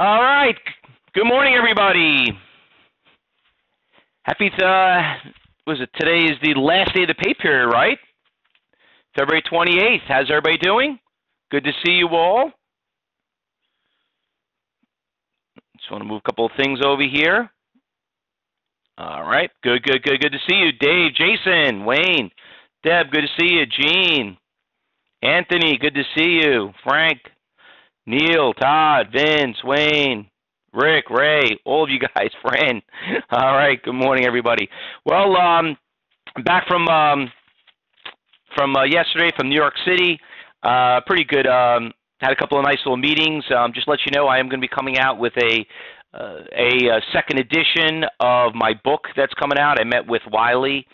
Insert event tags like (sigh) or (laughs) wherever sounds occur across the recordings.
All right. Good morning, everybody. Happy, uh, was it today is the last day of the pay period, right? February 28th. How's everybody doing? Good to see you all. Just want to move a couple of things over here. All right. Good, good, good, good to see you. Dave, Jason, Wayne, Deb, good to see you. Gene, Anthony, good to see you. Frank, Neil, Todd, Vince, Wayne, Rick, Ray, all of you (laughs) guys, Fran. All right, good morning, everybody. Well, um, back from um, from uh, yesterday from New York City. Uh, pretty good. Um, had a couple of nice little meetings. Um, just let you know, I am going to be coming out with a uh, a, a second edition of my book that's coming out. I met with Wiley,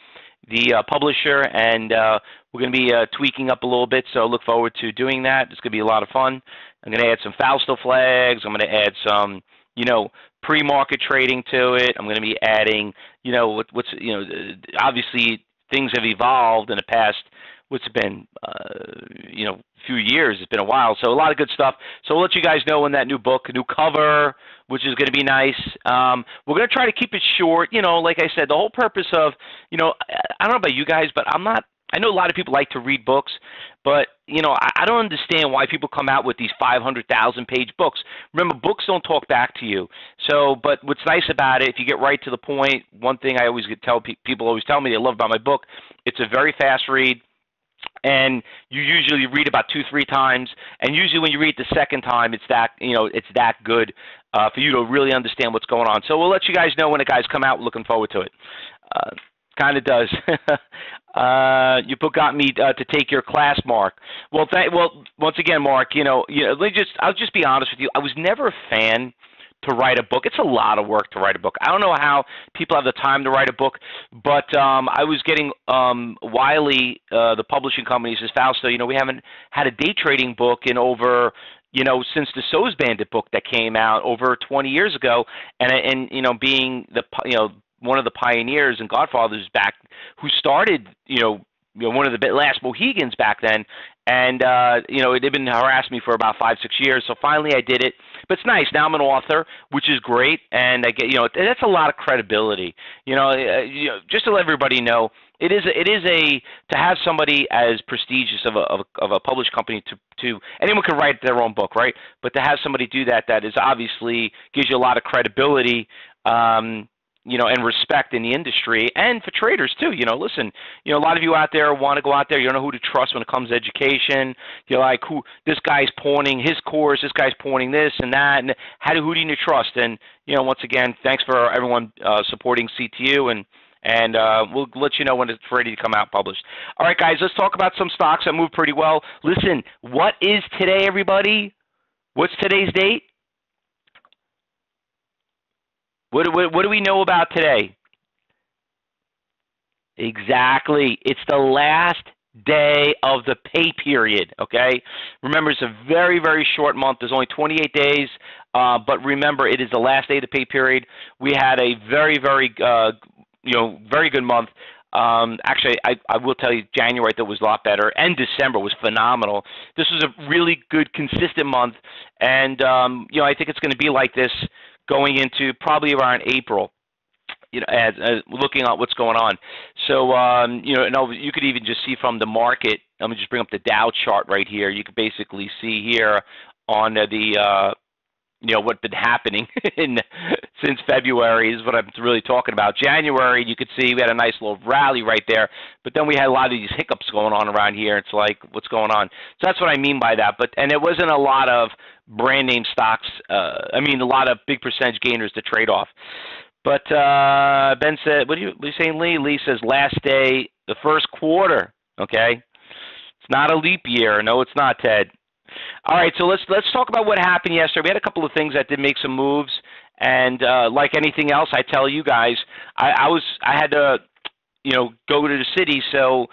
the uh, publisher, and uh, we're going to be uh, tweaking up a little bit. So look forward to doing that. It's going to be a lot of fun. I'm going to add some Fausto flags. I'm going to add some, you know, pre-market trading to it. I'm going to be adding, you know, what, what's, you know, obviously things have evolved in the past. What's been, uh, you know, a few years. It's been a while, so a lot of good stuff. So we'll let you guys know when that new book, new cover, which is going to be nice. Um, we're going to try to keep it short. You know, like I said, the whole purpose of, you know, I don't know about you guys, but I'm not I know a lot of people like to read books, but you know I, I don't understand why people come out with these 500,000 page books. Remember, books don't talk back to you. So, but what's nice about it, if you get right to the point, one thing I always get tell people always tell me they love about my book, it's a very fast read and you usually read about two three times and usually when you read the second time it's that you know it's that good uh, for you to really understand what's going on so we'll let you guys know when the guys come out looking forward to it uh, kind of does (laughs) uh, book got me uh, to take your class mark well th- well once again mark you know you know, let me just i'll just be honest with you i was never a fan to write a book. It's a lot of work to write a book. I don't know how people have the time to write a book, but um, I was getting um, Wiley, uh, the publishing company, says Fausto, you know, we haven't had a day trading book in over you know, since the SOES Bandit book that came out over 20 years ago, and and you know, being the you know one of the pioneers and Godfathers back who started you know you know one of the last Mohegans back then, and uh, you know it had been harassing me for about five six years. So finally I did it, but it's nice. Now I'm an author, which is great, and I get you know that's a lot of credibility. You know, uh, you know just to let everybody know. It is it is a to have somebody as prestigious of a, of a of a published company to to anyone can write their own book right but to have somebody do that that is obviously gives you a lot of credibility um, you know, and respect in the industry and for traders too. You know, listen, you know, a lot of you out there want to go out there. You don't know who to trust when it comes to education. You're like, who this guy's pointing his course, this guy's pointing this and that, and how do who do you trust? And you know, once again, thanks for everyone uh, supporting CTU and. And uh, we'll let you know when it's ready to come out published. All right, guys, let's talk about some stocks that move pretty well. Listen, what is today, everybody? What's today's date? What, what, what do we know about today? Exactly. It's the last day of the pay period, okay? Remember, it's a very, very short month. There's only 28 days, uh, but remember, it is the last day of the pay period. We had a very, very, uh, you know, very good month. Um, actually, I, I will tell you, January thought was a lot better, and December was phenomenal. This was a really good, consistent month, and um, you know, I think it's going to be like this going into probably around April. You know, as, as looking at what's going on. So, um, you know, and you could even just see from the market. Let me just bring up the Dow chart right here. You could basically see here on the uh, you know what's been happening (laughs) in since February is what I'm really talking about. January, you could see we had a nice little rally right there, but then we had a lot of these hiccups going on around here. It's like what's going on? So that's what I mean by that. But and it wasn't a lot of brand name stocks. Uh, I mean, a lot of big percentage gainers to trade off. But uh, Ben said, "What are you, what are you saying, Lee?" Lee says, "Last day, the first quarter." Okay, it's not a leap year. No, it's not, Ted. All right, so let's let's talk about what happened yesterday. We had a couple of things that did make some moves, and uh, like anything else, I tell you guys, I, I was I had to, you know, go to the city, so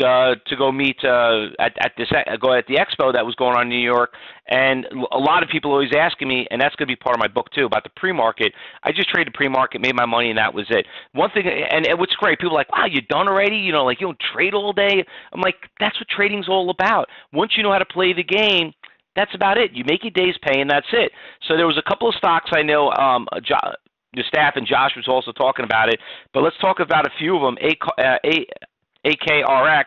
uh, to go meet uh, at at this uh, go at the expo that was going on in New York, and a lot of people always asking me, and that's going to be part of my book too about the pre-market. I just traded pre-market, made my money, and that was it. One thing, and, and what's great, people are like, wow, you're done already? You know, like you don't trade all day. I'm like, that's what trading's all about. Once you know how to play the game, That's about it. You make your day's pay, and that's it. So there was a couple of stocks I know. Um, jo- the staff and Josh was also talking about it, but let's talk about a few of them. A- uh, A- AKRX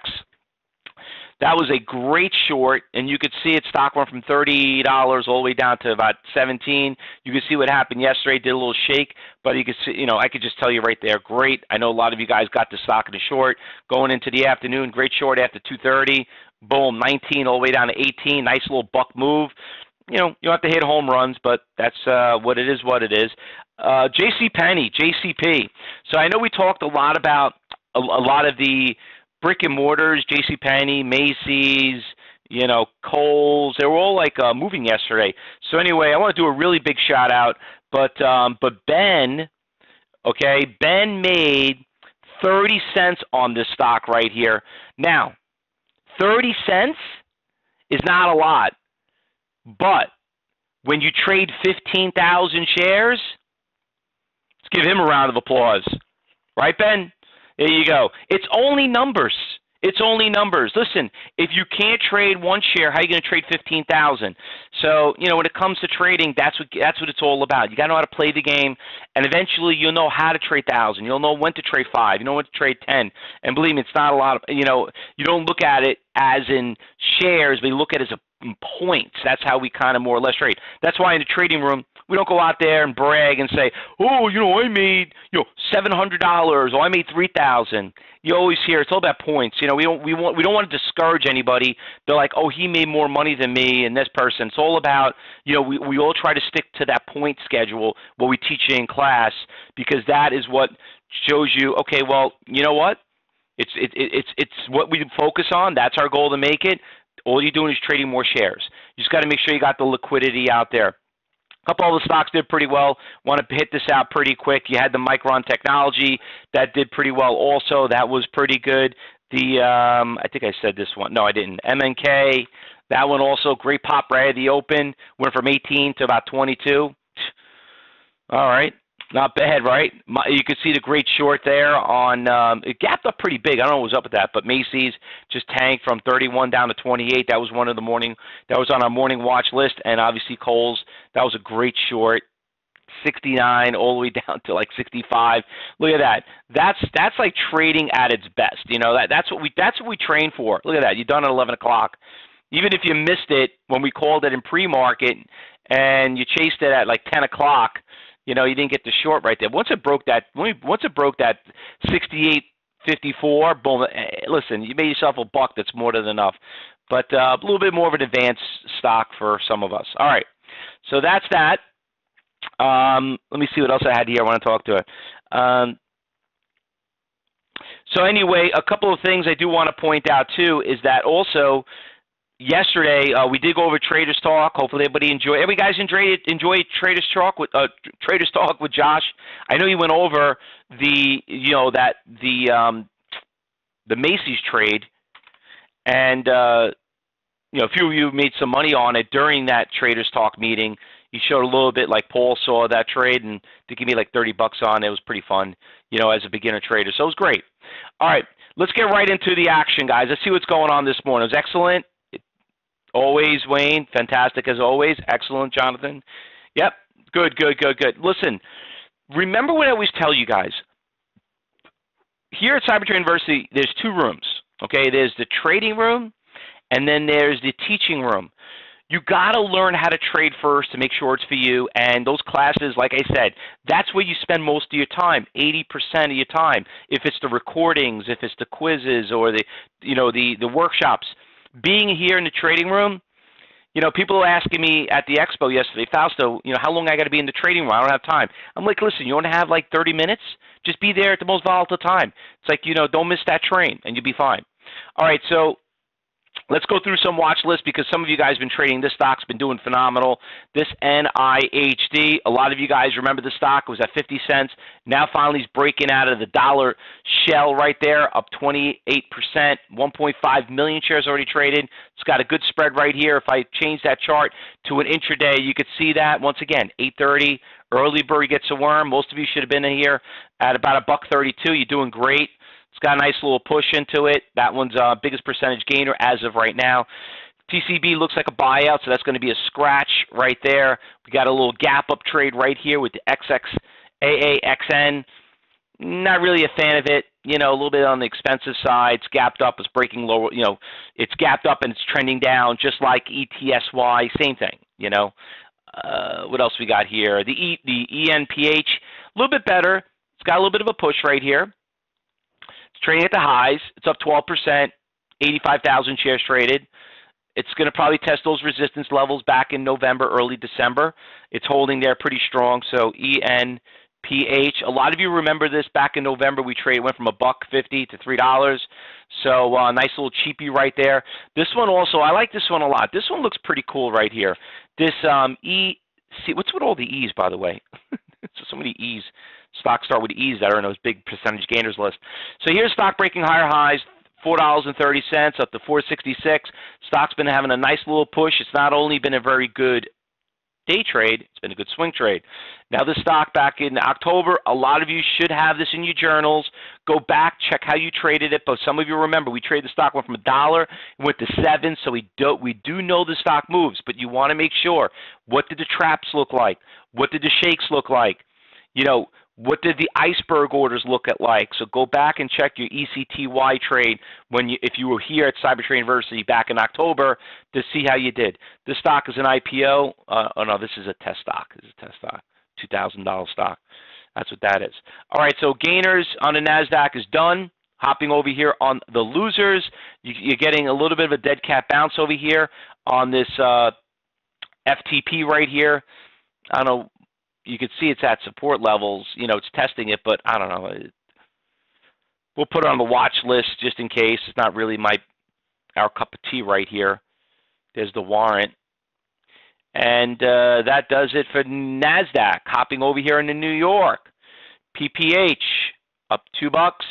that was a great short, and you could see it stock went from thirty dollars all the way down to about seventeen. You could see what happened yesterday. Did a little shake, but you could see, you know, I could just tell you right there, great. I know a lot of you guys got the stock in the short going into the afternoon. Great short after two thirty. Boom, nineteen all the way down to eighteen. Nice little buck move. You know, you don't have to hit home runs, but that's uh, what it is. What it is. Uh, J.C. Penney, JCP. So I know we talked a lot about a, a lot of the brick and mortars, J.C. Penney, Macy's, you know, Kohl's. They were all like uh, moving yesterday. So anyway, I want to do a really big shout out. But um, but Ben, okay, Ben made thirty cents on this stock right here. Now, thirty cents is not a lot, but when you trade fifteen thousand shares, let's give him a round of applause, right, Ben? There you go. It's only numbers. It's only numbers. Listen, if you can't trade one share, how are you going to trade fifteen thousand? So you know when it comes to trading, that's what that's what it's all about. You got to know how to play the game, and eventually you'll know how to trade thousand. You'll know when to trade five. You know when to trade ten. And believe me, it's not a lot of you know. You don't look at it as in shares, but you look at it as a points. That's how we kind of more or less trade. That's why in the trading room we don't go out there and brag and say, "Oh, you know, I made you know seven hundred dollars, or I made three thousand. You always hear it's all about points. You know, we don't we want we don't want to discourage anybody. They're like, "Oh, he made more money than me," and this person. It's all about you know we we all try to stick to that point schedule what we teach in class because that is what shows you. Okay, well, you know what? It's it, it, it's it's what we focus on. That's our goal to make it. All you're doing is trading more shares. You just got to make sure you got the liquidity out there couple of the stocks did pretty well. Want to hit this out pretty quick. You had the Micron Technology that did pretty well also. That was pretty good. The um, I think I said this one. No, I didn't. MNK. That one also great pop right at the open. Went from 18 to about 22. All right. Not bad, right? You could see the great short there on um, it gapped up pretty big. I don't know what was up with that, but Macy's just tanked from 31 down to 28. That was one of the morning that was on our morning watch list, and obviously Kohl's that was a great short. 69 all the way (laughs) down to like 65. Look at that. That's that's like trading at its best. You know that that's what we that's what we train for. Look at that. You're done at 11 o'clock. Even if you missed it when we called it in pre-market and you chased it at like 10 o'clock, you know, you didn't get the short right there. Once it broke that, once it broke that 68 54, boom. Eh, listen, you made yourself a buck. That's more than enough. But uh, a little bit more of an advanced stock for some of us. All right. So that's that. Um, let me see what else I had here. I want to talk to it. Um, so anyway, a couple of things I do want to point out too is that also yesterday uh, we did go over Traders Talk. Hopefully, everybody enjoyed. Every guys enjoyed Traders Talk with uh, Traders Talk with Josh. I know you went over the you know that the um, the Macy's trade, and uh, you know a few of you made some money on it during that Traders Talk meeting. You showed a little bit like Paul saw that trade and to give me like 30 bucks on it. it was pretty fun, you know, as a beginner trader. So it was great. All right, let's get right into the action, guys. Let's see what's going on this morning. It was excellent. Always, Wayne. Fantastic as always. Excellent, Jonathan. Yep. Good, good, good, good. Listen, remember what I always tell you guys. Here at Cybertrade University, there's two rooms. Okay, there's the trading room, and then there's the teaching room. You got to learn how to trade first to make sure it's for you. And those classes, like I said, that's where you spend most of your time, 80% of your time. If it's the recordings, if it's the quizzes or the, you know, the the workshops being here in the trading room, you know, people are asking me at the expo yesterday, Fausto, you know, how long I got to be in the trading room? I don't have time. I'm like, listen, you want to have like 30 minutes? Just be there at the most volatile time. It's like, you know, don't miss that train and you'll be fine. All right, so Let's go through some watch lists because some of you guys have been trading this stock's been doing phenomenal. This NIHD, a lot of you guys remember the stock it was at 50 cents. Now finally it's breaking out of the dollar shell right there, up 28%. 1.5 million shares already traded. It's got a good spread right here. If I change that chart to an intraday, you could see that once again, 830. Early bird gets a worm. Most of you should have been in here at about a buck 32. You're doing great. It's got a nice little push into it. That one's uh, biggest percentage gainer as of right now. TCB looks like a buyout, so that's going to be a scratch right there. We got a little gap up trade right here with the XXAAXN. Not really a fan of it. You know, a little bit on the expensive side. It's gapped up. It's breaking lower. You know, it's gapped up and it's trending down, just like ETSY. Same thing. You know, uh, what else we got here? The e, the ENPH, a little bit better. It's got a little bit of a push right here. It's trading at the highs. It's up 12%, 85,000 shares traded. It's going to probably test those resistance levels back in November, early December. It's holding there pretty strong. So ENPH. A lot of you remember this back in November. We traded went from a buck fifty to three dollars. So uh, nice little cheapie right there. This one also, I like this one a lot. This one looks pretty cool right here. This um, E. See, what's with all the E's by the way? (laughs) so many E's. Stocks start with E's that are in those big percentage gainers list. So here's stock breaking higher highs, four dollars and thirty cents up to four sixty six. Stock's been having a nice little push. It's not only been a very good day trade, it's been a good swing trade. Now the stock back in October, a lot of you should have this in your journals. Go back, check how you traded it. But some of you remember we traded the stock went from a dollar went to seven, so we do we do know the stock moves, but you want to make sure what did the traps look like? What did the shakes look like? You know, what did the iceberg orders look at like? So go back and check your ECTY trade when you, if you were here at Cybertrade University back in October to see how you did. This stock is an IPO. Uh, oh no, this is a test stock. This is a test stock, two thousand dollar stock. That's what that is. All right, so gainers on the Nasdaq is done. Hopping over here on the losers, you, are getting a little bit of a dead cat bounce over here on this uh, FTP right here. I don't know you can see it's at support levels. You know, it's testing it, but I don't know. It, We'll put it on the watch list just in case. It's not really my our cup of tea right here. There's the warrant. And uh, that does it for NASDAQ. Hopping over here into New York. PPH up two bucks.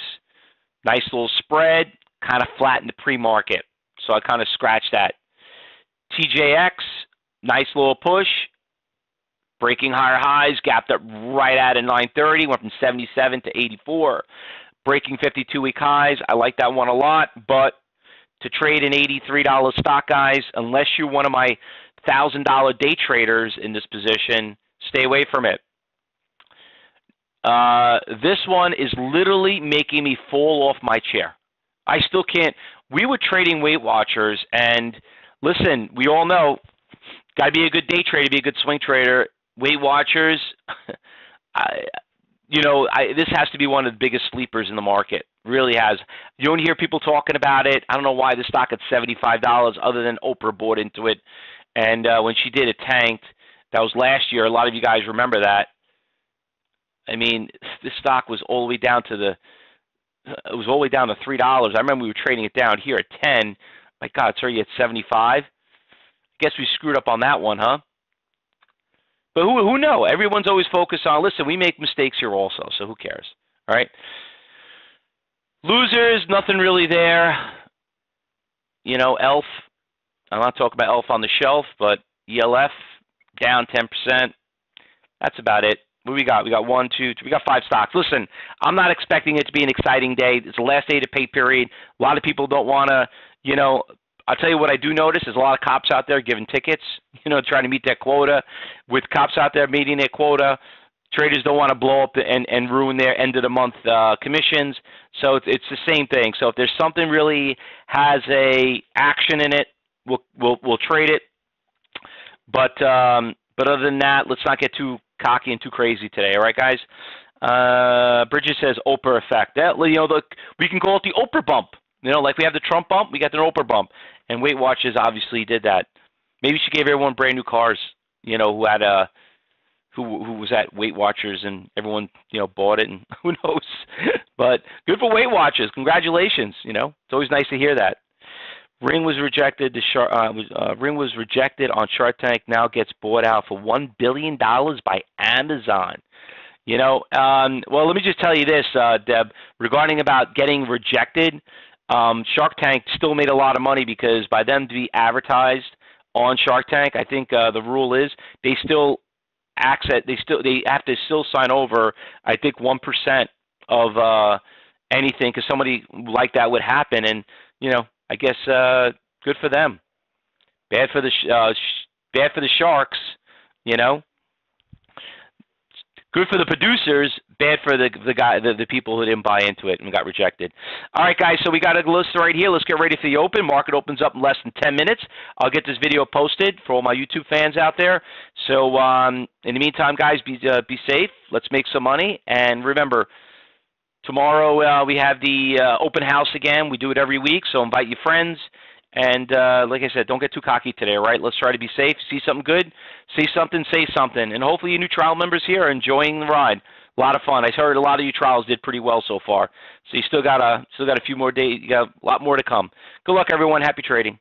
Nice little spread. Kind of flat in the pre-market. So I kind of scratched that. TJX, nice little push breaking higher highs, gapped up right at a 930, went from 77 to 84, breaking 52 week highs. I like that one a lot, but to trade an $83 stock, guys, unless you're one of my $1,000 day traders in this position, stay away from it. Uh, this one is literally making me fall off my chair. I still can't. We were trading Weight Watchers, and listen, we all know, got to be a good day trader, be a good swing trader. Weight Watchers, (laughs) I, you know, I, this has to be one of the biggest sleepers in the market. Really has. You don't hear people talking about it. I don't know why the stock at seventy-five dollars, other than Oprah bought into it, and uh, when she did, it tanked. That was last year. A lot of you guys remember that. I mean, this stock was all the way down to the. It was all the way down to three dollars. I remember we were trading it down here at ten. My God, it's already at seventy-five. I guess we screwed up on that one, huh? But who who know? Everyone's always focused on. Listen, we make mistakes here also, so who cares? All right. Losers, nothing really there. You know, Elf. I'm not talking about Elf on the shelf, but ELF down 10%. That's about it. What we got? We got one, two, three. We got five stocks. Listen, I'm not expecting it to be an exciting day. It's the last day to pay period. A lot of people don't want to, you know, I'll tell you what I do notice is a lot of cops out there giving tickets, (laughs) you know, trying to meet their quota. With cops out there meeting their quota, traders don't want to blow up and, and ruin their end of the month uh, commissions. So it's, it's the same thing. So if there's something really has a action in it, we'll we'll, we'll trade it. But um, but other than that, let's not get too cocky and too crazy today. All right, guys. Uh, says Oprah effect. That you know, the, we can call it the Oprah bump. You know, like we have the Trump bump, we got the Oprah bump, and Weight Watchers obviously did that. Maybe she gave everyone brand new cars. You know, who had a uh, who who was at Weight Watchers, and everyone you know bought it, and (laughs) who knows. but good for Weight Watchers. Congratulations. You know, it's always nice to hear that. Ring was rejected. The uh, uh, Ring was rejected on Shark Tank. Now gets bought out for one billion dollars by Amazon. You know, um, well, let me just tell you this, uh, Deb, regarding about getting rejected. Um, Shark Tank still made a lot of money because by them to be advertised on Shark Tank, I think uh, the rule is they still access they still they have to still sign over. I think one percent of uh, anything because somebody like that would happen, and you know I guess uh, good for them. Bad for the sh- uh, sh- bad for the Sharks. You know, good for the producers, bad for the the guy the, the people who didn't buy into it and got rejected. All right, guys. So we got a list right here. Let's get ready for the open. Market opens up in less than 10 minutes. I'll get this video posted for all my YouTube fans out there. So um, in the meantime, guys, be uh, be safe. Let's make some money. And remember, tomorrow uh, we have the uh, open house again. We do it every week. So invite your friends. And uh, like I said, don't get too cocky today, right? Let's try to be safe. See something good, see something, say something. And hopefully you new trial members here are enjoying the ride. A lot of fun. I heard a lot of you trials did pretty well so far. So you still got a still got a few more days. You got a lot more to come. Good luck, everyone. Happy trading.